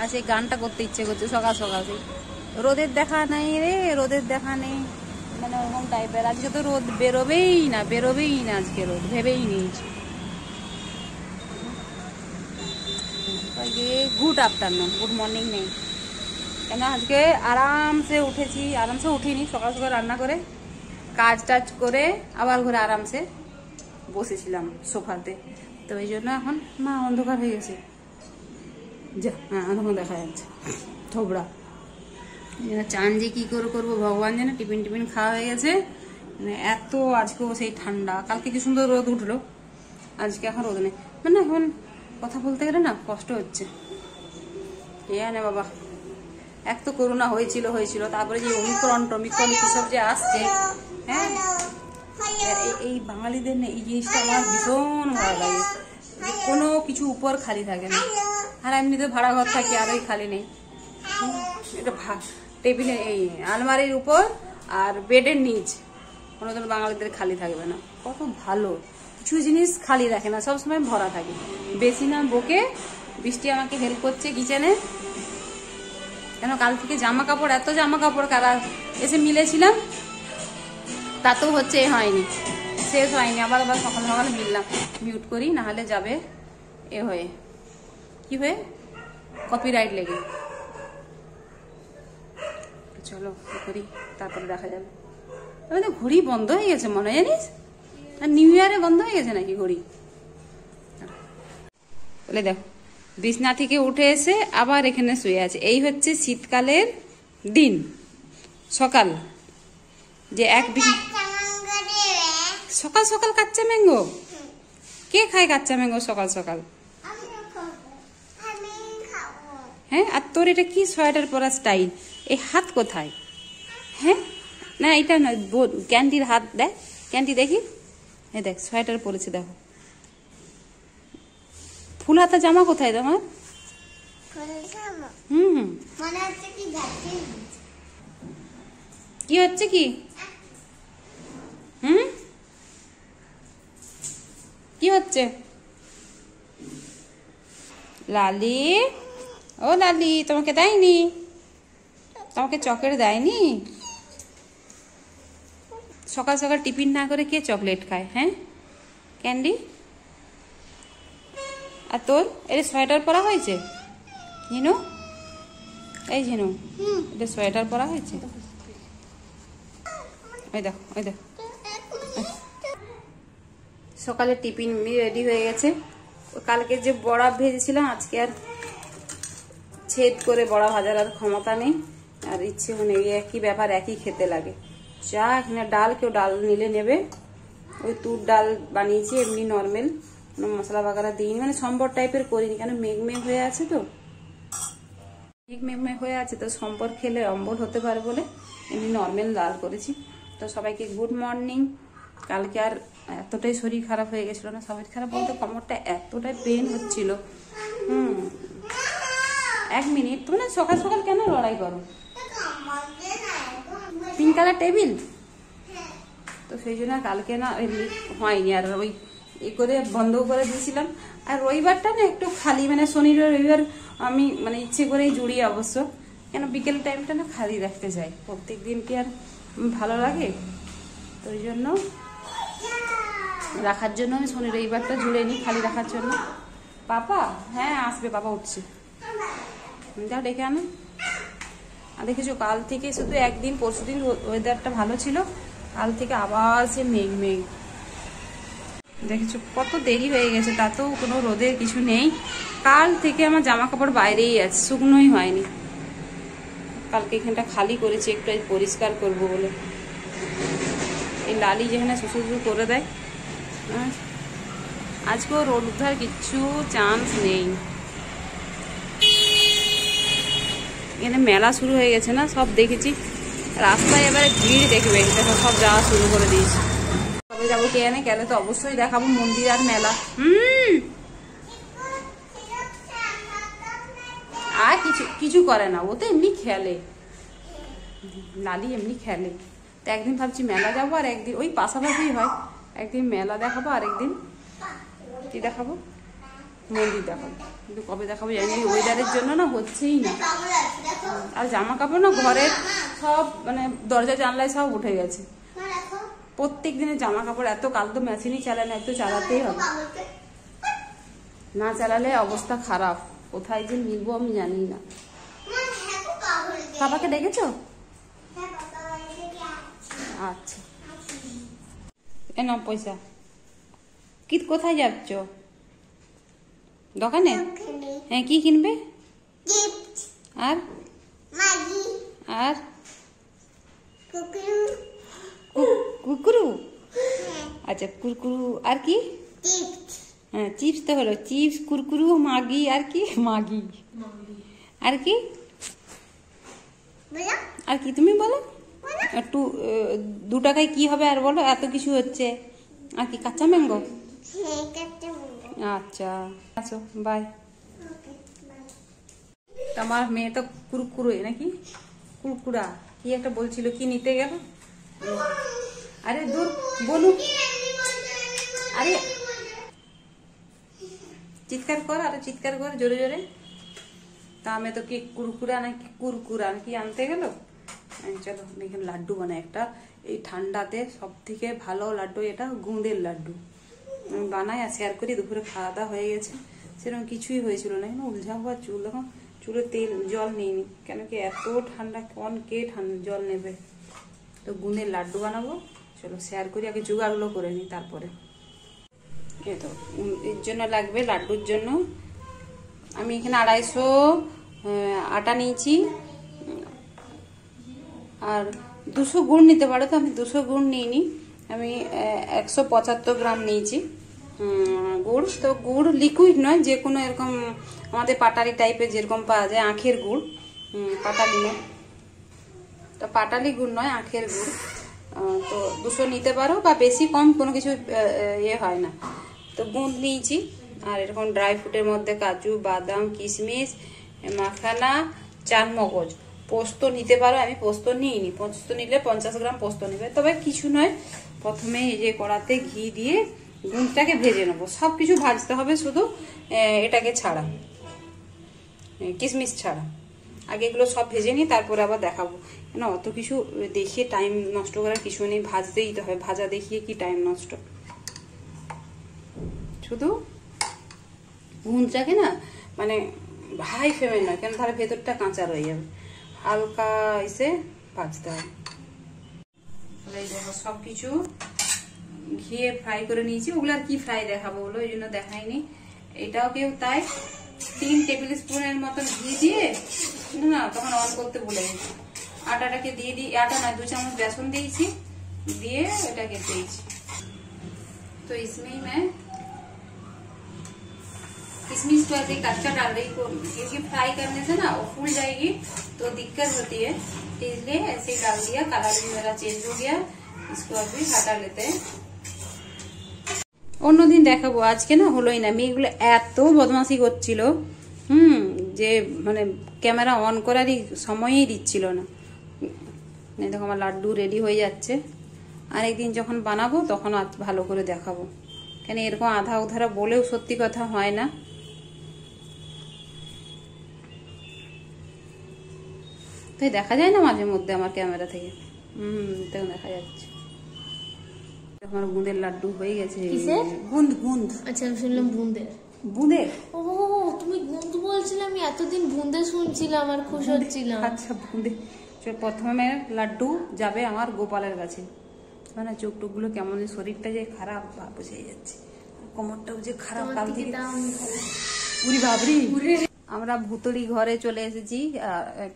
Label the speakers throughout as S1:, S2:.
S1: আর সেই গানটা করতে ইচ্ছে করছে সকাল সকাল সেই। রোদের দেখা নেই রে, রোদের দেখা নেই। মানে ওরকম টাইপের আজকে তো রোদ বেরোবেই না বেরোবেই না আজকে রোদ, ভেবেই নিয়েছি গুড আফটারনুন গুড মর্নিং নেই। কেন আজকে আরামসে উঠেছি, আরামসে উঠিনি, সকাল সকাল রান্না করে, কাজ টাজ করে আবার ঘরে আরামসে বসেছিলাম সোফাতে। তো এই জন্য এখন মা অন্ধকার হয়ে গেছে। যা হ্যাঁ অন্ধকার দেখা যাচ্ছে। থোবড়া। চান যে কি করে করব, ভগবান জানে, টিফিন টিফিন খাওয়া হয়ে গেছে। মানে এত আজকেও সেই ঠান্ডা। কালকে কি সুন্দর রোদ উঠল? আজকে এখন রোদ নেই। মানে এখন কথা বলতে গেলে না কষ্ট হচ্ছে। আনে বাবা। এক তো করোনা হয়েছিল হয়েছিল। তারপরে যে অমিক্রণ টমিক্রণ কিসব যে আসছে হ্যাঁ? এই বাঙালিদের না এই জিনিসটা আমার ভীষণ ভালো লাগে। কোনো কিছু উপর খালি থাকে না। আর এমনিতে ভাড়া ঘর থাকি আর ওই খালি নেই। এটা টেবিলে এই আলমারির উপর আর বেডের নিচ। কোনোদিন বাঙালিদের খালি থাকবে না। কত ভালো। কিছু জিনিস খালি রাখে না, সবসময় ভরা থাকে। বেশি না বকে, বৃষ্টি আমাকে হেল্প করছে কিচেনে। কেন কাল থেকে জামা কাপড় এত জামা কাপড় কারা এসে মিলেছিলাম? তাতেও হচ্ছে এ হয়নি। শেষ হয়নি, আবার আবার সকাল সকাল মিললাম। মিউট করি, নাহলে যাবে এ হয়ে। কি হয়ে? কপিরাইট লেগে। চলো করি তারপরে দেখা যাবে। আমাদের ঘড়ি বন্ধ হয়ে গেছে মনে হয় জানিস? আর নিউ ইয়ারে বন্ধ হয়ে গেছে নাকি ঘড়ি? বলে দেখো বিছনা থেকে উঠে এসে আবার এখানে শুয়ে আছে। এই হচ্ছে শীতকালের দিন সকাল। যে এক সকাল সকাল কাচ্চা ম্যাঙ্গো। কে খায় কাচ্চা ম্যাঙ্গো সকাল সকাল? হ্যাঁ? আর তোর এটা কি সোয়েটার পরা স্টাইল এই হাত কোথায়? হ্যাঁ? না, এটা নয় ক্যান্ডির হাত দেখ, ক্যান্ডি দেখি। এই দেখ, সোয়েটার পরেছে, দেখো। ফুল হাতা জামা কোথায় তোমার?
S2: কি
S1: হচ্ছে কি? হুম? কি হচ্ছে? লালি? ও লালি তোমাকে দেয়নি? তোমাকে চকলেট দেয়নি? সকাল সকাল টিফিন না করে কে চকলেট খায় হ্যাঁ? ক্যান্ডি? আর তোর? এর সোয়েটার পরা হয়েছে? ঝিনু? এই ঝিনু এটা সোয়েটার পরা হয়েছে? ওই দেখো ওই দেখো। সকালে টিফিন রেডি হয়ে গেছে। কালকে যে বড়া ভেজেছিলাম আজকে আর ছেদ করে বড়া ভাজার আর ক্ষমতা নেই। আর ইচ্ছে নেই একই ব্যাপার, একই খেতে লাগে। চা এখানে ডাল, কেউ ডাল নিলে নেবে। ওই তুর ডাল বানিয়েছি, এমনি নর্মাল কোনো মশলা বাগারা দিইনি। মানে সম্বর টাইপের করিনি। কেন মেঘ মেঘ হয়ে আছে তো? মেঘ মেঘ মেঘ হয়ে আছে, তো সম্পর খেলে অম্বল হতে পারে বলে এমনি নর্মাল ডাল করেছি। তো সবাইকে গুড মর্নিং কালকে আর এতটাই শরীর খারাপ হয়ে গেছিল না? শরীর খারাপ বলতে কোমরটা এতটাই পেন হচ্ছিল। হুম। এক মিনিট। তুমি না সকাল সকাল কেন লড়াই করো? Pink colour table? তো সেই জন্য কালকে না এমনি হয়নি আর ওই এ করে বন্ধ করে দিয়েছিলাম। আর রবিবারটা না একটু খালি মানে শনি রবিবার আমি মানে ইচ্ছে করেই জুড়ি অবশ্য। কেন বিকেল টাইমটা না খালি রাখতে চাই প্রত্যেক দিন কি আর ভালো লাগে? তো ওই জন্য রাখার জন্য আমি শনি রবিবারটা জুড়ে নিই খালি রাখার জন্য। পাপা? হ্যাঁ আসবে পাপা উঠছে। যাও ডেকে আনো আর দেখেছ, কাল থেকে শুধু একদিন, পরশু দিন ওয়েদারটা ভালো ছিল। কাল থেকে আবার সে মেঘ মেঘ। দেখেছ, কত দেরি হয়ে গেছে, তাতেও কোনো রোদের কিছু নেই। কাল থেকে আমার জামা কাপড় বাইরেই আছে, শুকনোই হয়নি। কালকে এখানটা খালি করেছি, একটু পরিষ্কার করব বলে। এই লালি যেখানে শুশু শুশু করে দেয়। আজকেও রোদ উদ্ধার কিচ্ছু চান্স নেই। এখানে মেলা শুরু হয়ে গেছে না, সব দেখেছি। রাস্তায় এবারে ভিড় দেখবে দেখো সব যাওয়া শুরু করে দিয়েছি। কবে যাব কে জানে, গেলে তো অবশ্যই দেখাবো মন্দির আর মেলা। হুম। আর কিছু কিছু করে না, ও তো এমনি খেলে। লালি এমনি খেলে। তো একদিন ভাবছি মেলা যাব আর একদিন, ওই পাশাপাশি হয়। একদিন মেলা দেখাবো আর একদিন কি দেখাবো? মন্দির দেখাবো। কিন্তু কবে দেখাবো জানি এই ওয়েদারের জন্য না হচ্ছেই না। আর জামা কাপড় না ঘরের সব মানে দরজা, জানলায় সব উঠে গেছে। প্রত্যেক দিনের জামা কাপড় এত কাল তো মেশিনই চালায় না একটু চালাতেই হবে। না চালালে অবস্থা খারাপ। কোথায় যে মিলবো আমি জানি না। পাপাকে ডেকেছো? আচ্ছা। এ না পয়সা। কি, কোথায় যাচ্ছ? দোকানে? হ্যাঁ কি কিনবে? আর? আর?
S2: কুকুর। হ্যাঁ।
S1: আচ্ছা কুরকুরু আর কি? হ্যাঁ চিপস তো হলো। চিপস কুরকুরু মাগি আর কি? মাগি আর কি? আর কি তুমি বলো? একটু দু টাকায় কি হবে আর বলো? এত কিছু হচ্ছে। আর কি কাঁচা ম্যাঙ্গো?
S2: হ্যাঁ
S1: আচ্ছা আচ্ছা বাই আমার মেয়ে তো কুরকুরো নাকি? কুরকুরা। কি একটা বলছিল, কি নিতে গেল? আরে দূর, বলু। আরে। চিৎকার কর, আরে চিৎকার কর, জোরে জোরে। তা আমি তো কি কুরকুরা নাকি কুরকুরা কি আনতে গেল? চলো এখানে লাড্ডু বানাই একটা। এই ঠান্ডাতে সব থেকে ভালো লাড্ডু এটা, গুঁদের লাড্ডু। বানাই আর শেয়ার করি, দুপুরে খাওয়া দাওয়া হয়ে গেছে। সেরকম কিছুই হয়েছিল না। এখন উলঝা হওয়ার চুল এখন চুলে তেল, জল নিইনি। কেন কি এত ঠান্ডা, কন কে ঠান্ডা জল নেবে? তো গুঁদের লাড্ডু বানাবো। চলো, শেয়ার করি, আগে জোগাড়গুলো করে নিই তারপরে। তো এর জন্য লাগবে লাড্ডুর জন্য। আমি এখানে আড়াইশো আটা নিয়েছি। আর দুশো গুড় নিতে পারো তো? আমি দুশো গুড় নিইনি। আমি একশো পঁচাত্তর গ্রাম নিয়েছি। গুড়। তো গুড় লিকুইড নয়, যে কোনো এরকম আমাদের পাটালি টাইপের যেরকম পাওয়া যায়, আখের গুড়। পাটালি নয়। তো পাটালি গুড় নয়, আখের গুড়। তো দুশো নিতে পারো বা বেশি কম কোনো কিছু ইয়ে হয় না। তো গুঁদ নিয়েছি। আর এরকম ড্রাই ফ্রুটের মধ্যে কাজু, বাদাম, কিশমিশ, মাখানা চার মগজ পোস্ত নিতে পারো, আমি পোস্ত নিইনি। পোস্ত নিলে পঞ্চাশ গ্রাম পোস্ত নেবে। তবে কিছু নয় প্রথমে এই যে কড়াতে ঘি দিয়ে গুঁদটাকে ভেজে নেব। সব কিছু ভাজতে হবে শুধু এটাকে ছাড়া। কিশমিশ ছাড়া। আগে এগুলো সব ভেজে নিই তারপরে আবার দেখাবো। কেন, অত কিছু দেখিয়ে টাইম নষ্ট করার কিছু নেই। ভাজতেই তো হয়। ভাজা দেখিয়ে কি টাইম নষ্ট? শুধু গুঁজটাকে না মানে হাই ফ্লেমে নয় কেন তাহলে ভেতরটা কাঁচা রয়ে যাবে। হালকা এসে ভাজতে হবে। এই দেখো সব কিছু ঘিয়ে ফ্রাই করে নিয়েছি। ওগুলো আর কি ফ্রাই দেখাবো বলো ওই জন্য দেখাইনি। এটাও কেউ তাই তিন টেবিল স্পুনের মতন ঘি দিয়ে না, তখন অন করতে ভুলে গেছি। আটাটাকে দিয়ে দিই আটা না দু চামচ বেসন দিয়েছি, দিয়ে এটাকে দিয়েছি। তো ইসমে मैं किशमिश को ऐसे ही कच्चा डाल रही को क्योंकि फ्राई करने से ना वो फूल जाएगी तो दिक्कत होती है तो इसलिए ऐसे ही डाल दिया कलर भी मेरा चेंज हो गया इसको अभी हटा लेते हैं অন্যদিন দেখাবো আজকে না হলোই না মেয়েগুলো এত বদমাশি করছিল হুম যে মানে ক্যামেরা অন করারই সময়ই দিচ্ছিল না এই দেখো আমার লাড্ডু রেডি হয়ে যাচ্ছে আরেকদিন যখন বানাবো তখন আজ ভালো করে দেখাবো কেন এরকম আধা উধারা বলেও সত্যি কথা হয় না তাই দেখা যায় না মাঝে মধ্যে আমার ক্যামেরা থেকে? হুম তখন দেখা যাচ্ছে। আমার বুঁদের লাড্ডু হয়ে গেছে।
S3: কিসের?
S1: বুঁদ বুঁদ।
S3: আচ্ছা আমি শুনলাম
S1: বুঁদের।
S3: ও তুমি গুন্দ বলছিলে আমি এতদিন বুন্দে শুনছিলাম আর খুশি হচ্ছিলাম।
S1: আচ্ছা বুঁদে। প্রথমে লাড্ডু যাবে আমার গোপালের কাছে। মানে চোখ টোকগুলো কেমন শরীরটা যে খারাপ ভাব বুঝে যাচ্ছে। কোমরটাও যে খারাপ কাল থেকে। উরি বাবরি আমরা ভুতড়ি ঘরে চলে এসেছি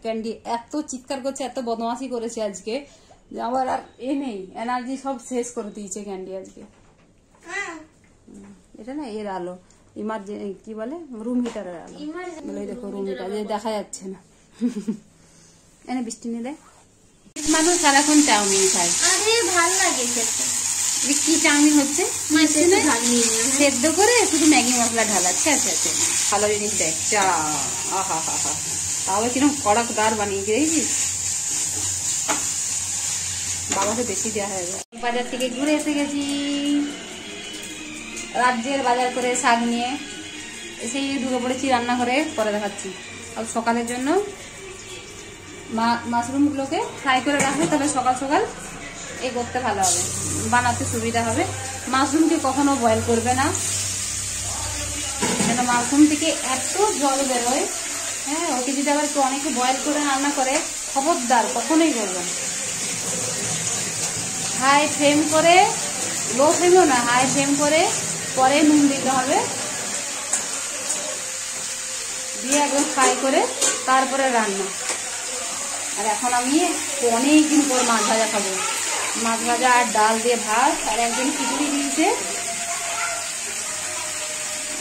S1: ক্যান্ডি এত চিৎকার করছে এত বদমাশি করেছে আজকে যে আমার আর এ নেই এনার্জি সব শেষ করে দিয়েছে ক্যান্ডি আজকে।
S2: হ্যাঁ।
S1: এটা না এর আলো ইমার্জেন্সি কি বলে? রুম হিটারের আলো। বলে দেখো রুম হিটার যে দেখা যাচ্ছে না। এনে বৃষ্টি নিয়ে দেয় মানুষ সারাক্ষণ চাউমিন খায়।
S3: ভালো লাগে খেতে।
S1: কি চাউমিন হচ্ছে?
S3: হ্যাঁ?
S1: সেদ্ধ করে শুধু ম্যাগি মশলা ঢালাচ্ছে আচ্ছা আচ্ছা। ভালো জিনিস দেখ চা আহা হা হা। তাহলে কীরকম কড়কদার বানিয়েছে দেখছিস? বাবাকে বেশি দেওয়া হয়ে যায় বাজার থেকে ঘুরে এসে গেছি। রাজ্যের বাজার করে শাক নিয়ে এসেই ঢুকে পড়েছি রান্নাঘরে পরে দেখাচ্ছি। আর সকালের জন্য মা- মাশরুমগুলোকে ফ্রাই করে রাখলে তাহলে সকাল সকাল এ করতে ভালো হবে। বানাতে সুবিধা হবে। মাশরুমকে কখনো বয়েল করবে না। মাশরুম থেকে এত জল বেরোয়। হ্যাঁ ওকে যদি আবার একটু অনেকে বয়েল করে রান্না করে, খবরদার, কখনোই করবে না। হাই ফ্লেম করে লো ফ্লেমেও না হাই ফ্লেম করে, পরে নুন দিতে হবে। দিয়ে একদম ফ্রাই করে তারপরে রান্না। আর এখন আমি অনেক দিন পর মাছ ভাজা খাব। মাছ ভাজা আর ডাল দিয়ে ভাত, আর একজন খিচুড়ি দিয়েছে।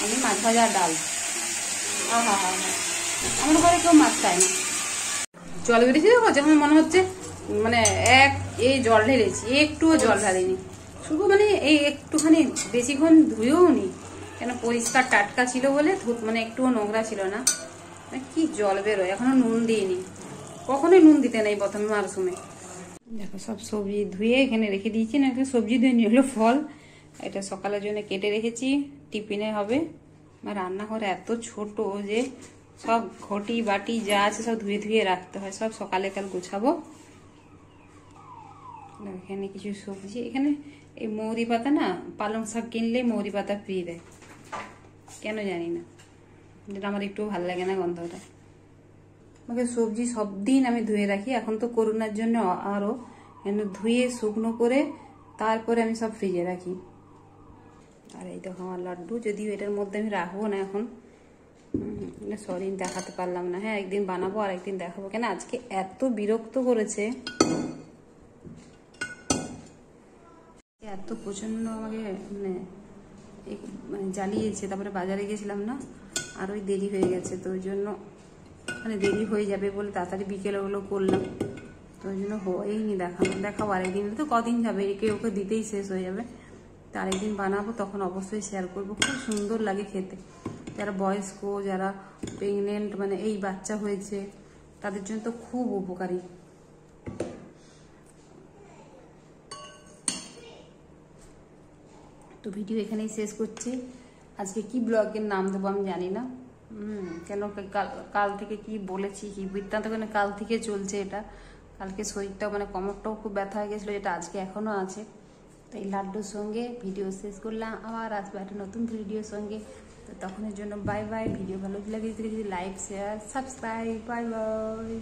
S1: আমি মাছ ভাজা আর ডাল। আমার ঘরে কেউ মাছ খায় না। জল বেরিয়েছে দেখো যেমন মনে হচ্ছে মানে এক, এই জল ঢেলেছি, একটুও জল ঢালিনি। শুধু মানে এই একটুখানি বেশিক্ষণ ধুয়েও নি। কেন পরিষ্কার টাটকা ছিল বলে মানে একটুও নোংরা ছিল না। মানে কি জল বেরোয়, এখনও নুন দিইনি। কখনোই নুন দিতে নেই প্রথমে মারসুমে দেখো, সব সবজি ধুয়ে এখানে রেখে দিয়েছি, না সবজি ধুয়ে নিয়ে হলো ফল। এটা সকালের জন্য কেটে রেখেছি, টিফিনে হবে। আমার রান্নাঘর এত ছোট যে সব ঘটি, বাটি যা আছে সব ধুয়ে ধুয়ে রাখতে হয়, সব সকালে কাল গুছাবো। এখানে কিছু সবজি, এখানে এই মৌরি পাতা না, পালং শাক কিনলে মৌরি পাতা ফ্রি দেয়। কেন জানি না, যেটা আমার একটু ভালো লাগে না গন্ধটা। আমাকে সবজি সব দিন আমি ধুয়ে রাখি। এখন তো করোনার জন্য আরও ধুয়ে, শুকনো করে তারপরে আমি সব ফ্রিজে রাখি। আর এই দেখো আমার লাড্ডু, যদিও এটার মধ্যে আমি রাখব না এখন। সরি দেখাতে পারলাম না। হ্যাঁ একদিন বানাবো আর একদিন দেখাবো। কেন, আজকে এত বিরক্ত করেছে। এত প্রচণ্ড আমাকে মানে মানে জ্বালিয়েছে। তারপরে বাজারে গেছিলাম না, আর ওই দেরি হয়ে গেছে। তো ওই জন্য মানে দেরি হয়ে যাবে বলে তাড়াতাড়ি বিকেলে ওগুলো করলাম। তো ওই জন্য হয়নি দেখানো। দেখাবো আরেকদিন তো কদিন যাবে? একে ওকে দিতেই শেষ হয়ে যাবে। তো আরেকদিন বানাবো, তখন অবশ্যই শেয়ার করব। খুব সুন্দর লাগে খেতে। যারা বয়স্ক, যারা প্রেগনেন্ট মানে এই বাচ্চা হয়েছে, তাদের জন্য তো খুব উপকারী। তো ভিডিও এখানেই শেষ করছি। আজকে কি ব্লগের নাম দেবো আমি জানি না। হুম, কেন কাল থেকে কি বলেছি, কি বৃত্তান্ত কেন কাল থেকে চলছে এটা? কালকে শরীরটা মানে কমরটাও খুব ব্যথা হয়ে গেছিল, যেটা আজকে এখনও আছে। তো এই লাড্ডুর সঙ্গে ভিডিও শেষ করলাম। আবার আসবে একটা নতুন ভিডিওর সঙ্গে। তো তখনের জন্য বাই বাই ভিডিও ভালো লাগে যদি like share subscribe bye bye